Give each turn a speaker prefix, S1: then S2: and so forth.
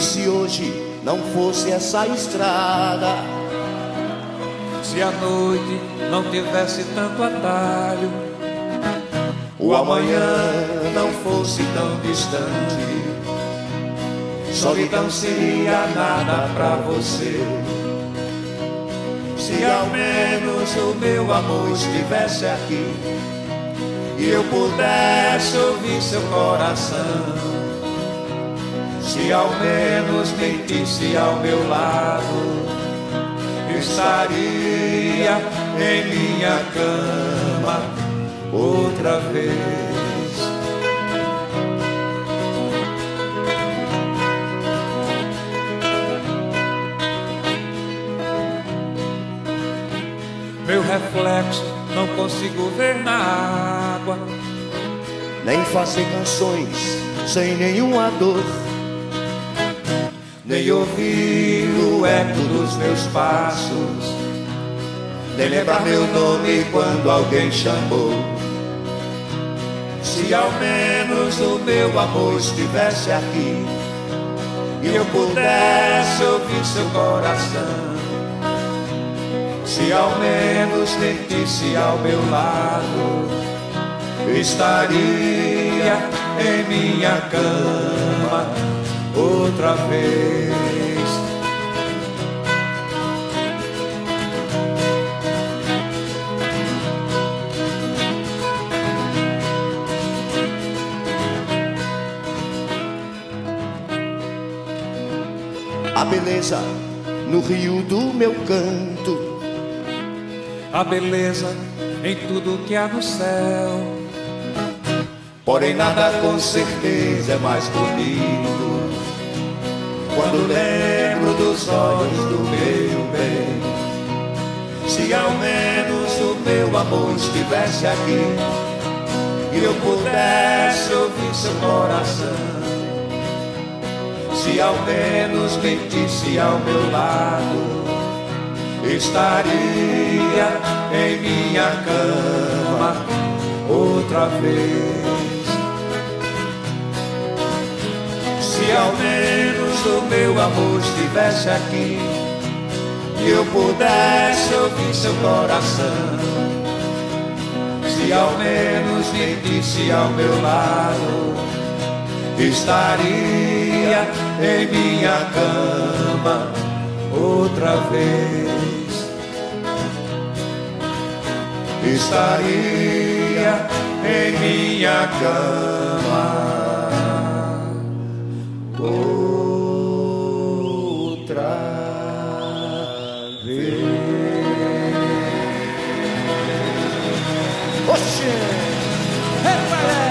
S1: E se hoje não fosse essa estrada?
S2: Se a noite não tivesse tanto atalho,
S1: o amanhã não fosse tão distante, solidão seria nada pra você. Se ao menos o meu amor estivesse aqui e eu pudesse ouvir seu coração se ao menos mentisse ao meu lado, estaria em minha cama outra vez.
S2: Meu reflexo não consigo ver na água,
S1: nem fazer canções sem nenhuma dor nem ouvir o eco dos meus passos, nem lembrar meu nome quando alguém chamou. Se ao menos o meu amor estivesse aqui e eu pudesse ouvir seu coração, se ao menos mentisse ao meu lado, estaria em minha cama outra vez. A beleza no rio do meu canto,
S2: a beleza em tudo que há no céu.
S1: Porém, nada com certeza é mais bonito quando lembro dos olhos do meu bem. Se ao menos o meu amor estivesse aqui e eu pudesse ouvir seu coração. Se ao menos mentisse ao meu lado, estaria em minha cama outra vez. Se ao menos o meu amor estivesse aqui e eu pudesse ouvir seu coração, se ao menos me disse ao meu lado, estaria em minha cama outra vez. Estaria em minha cama.
S2: question. Everybody.